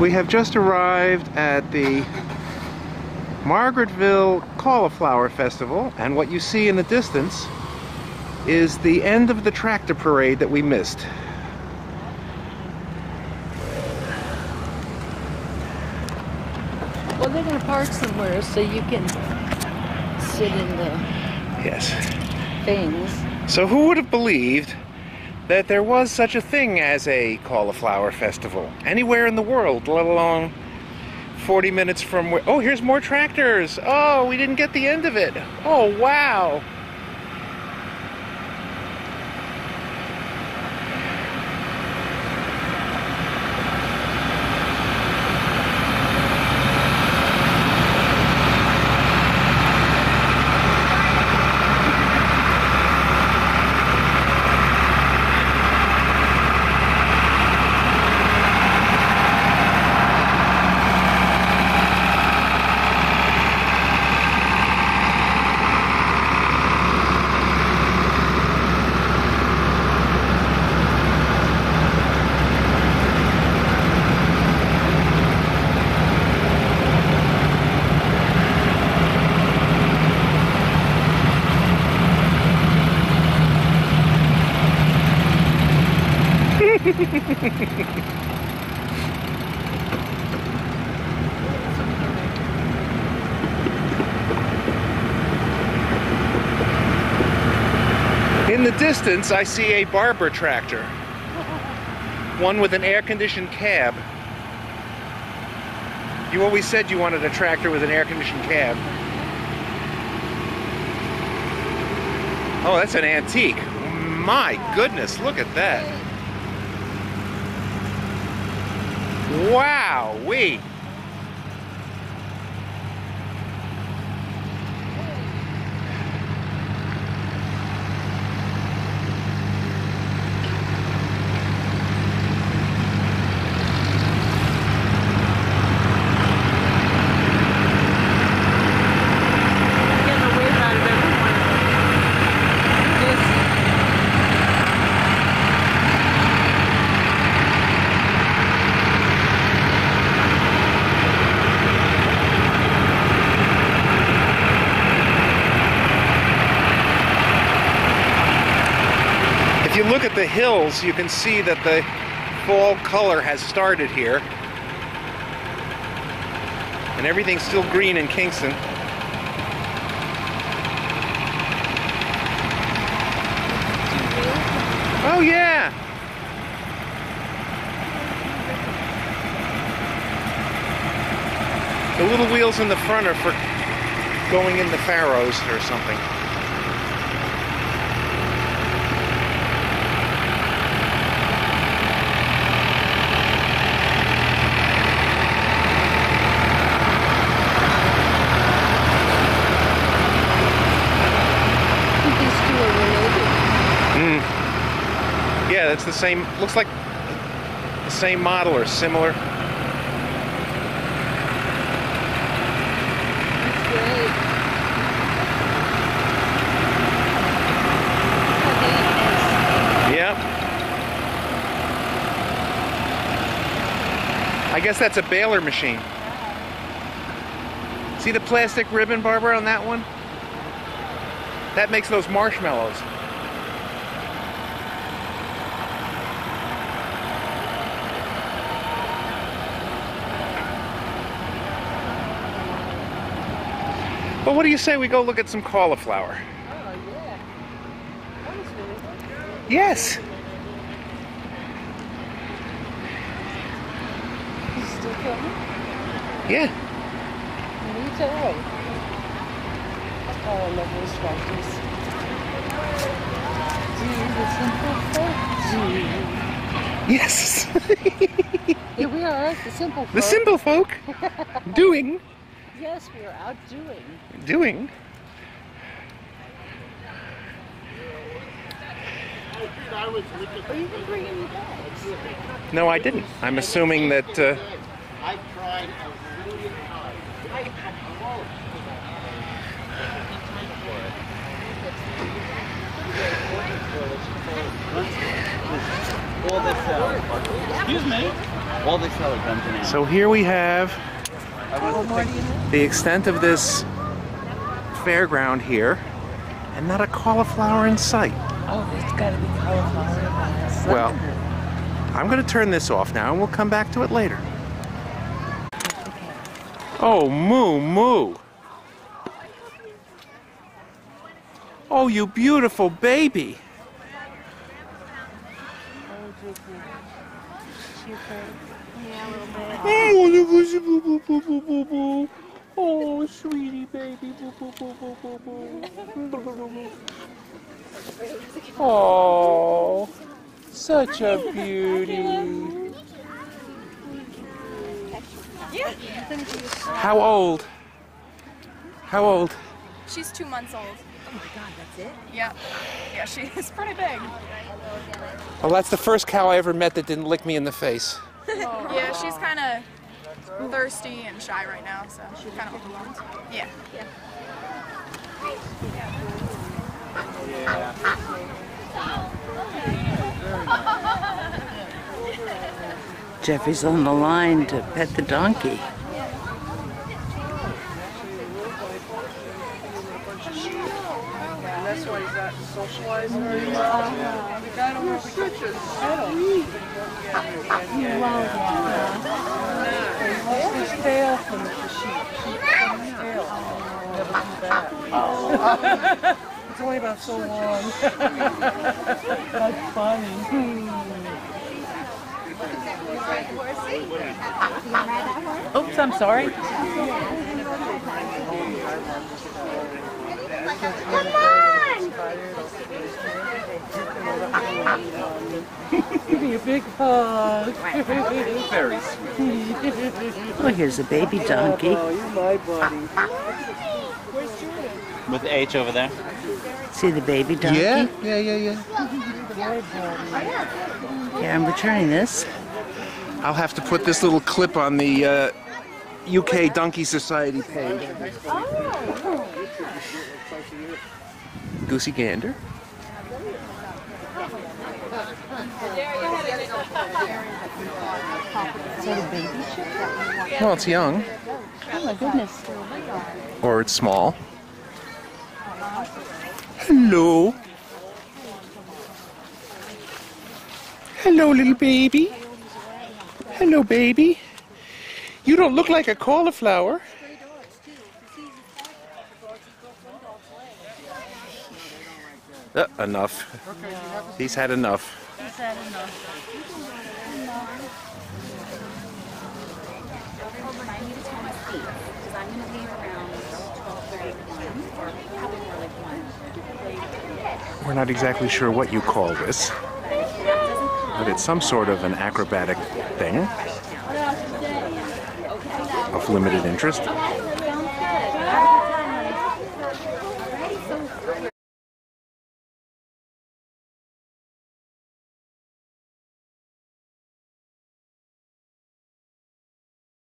We have just arrived at the Margaretville Cauliflower Festival, and what you see in the distance is the end of the tractor parade that we missed. Well, they're going to park somewhere so you can sit in the Yes. things. So who would have believed that there was such a thing as a cauliflower festival anywhere in the world, let alone 40 minutes from where. Oh, here's more tractors. Oh, we didn't get the end of it. Oh, wow. In the distance, I see a barber tractor. One with an air conditioned cab. You always said you wanted a tractor with an air conditioned cab. Oh, that's an antique. My goodness, look at that. Wow, we. Getting a wave out of everyone. This, If you look at the hills, you can see that the fall color has started here. And everything's still green in Kingston. Oh, yeah. The little wheels in the front are for going in the furrows or something. I think these two are related. Mm. Yeah, that's the same. Looks like the same model or similar. I guess that's a baler machine. See the plastic ribbon, Barbara, on that one? That makes those marshmallows. But what do you say we go look at some cauliflower? Oh, yeah. That was really good. Yes. Is it still filming? Yeah. Me too. Oh, I love those tractors. Do the simple folk do. Yes. Here we are, the simple folk. the simple folk doing, Yes, we are out doing. doing. Oh, you can bring in bags. No, I didn't. I'm assuming that. Uh, I've tried a million times. I come close. All they sell. Excuse me. All they sell are guns and ammo. So here we have I want to take the extent of this fairground here, and not a cauliflower in sight. Oh, there's got to be cauliflower. Well, I'm going to turn this off now, and we'll come back to it later. Oh, moo moo. Oh, you beautiful baby. Oh, you bushy boo boo boo boo boo boo. Oh, sweetie baby. Boo boo boo boo boo boo. Boo, boo, boo, boo. Oh, such a beauty. How old? How old? She's two months old. Oh my god, that's it? Yeah. Yeah, she is pretty big. Well, that's the first cow I ever met that didn't lick me in the face. Yeah, she's kind of thirsty and shy right now, so she's kind of overwhelmed. Yeah. Jeffy's on the line to pet the donkey. That's why he's not socializing very well. The guy don't have to touch his pedal. He lost his tail from the sheep. Sheep from his tail. Never come back. It's only about so long. That's funny. Oops, I'm sorry. Give me a big hug. very sweet. Oh, here's a baby donkey. Oh, you're my buddy. With H over there. See the baby donkey? yeah, yeah, yeah. Okay, I'm returning this. I'll have to put this little clip on the uh, UK Donkey Society page. Goosey Gander. Is that a baby chick? Well, it's young, Oh my goodness. or it's small. Hello. Hello, little baby. Hello, baby. You don't look like a cauliflower. Uh, enough. He's had enough. I need to tell my seat because I'm going to leave around 12:31 or probably more like 1. We're not exactly sure what you call this, but it's some sort of an acrobatic thing of limited interest.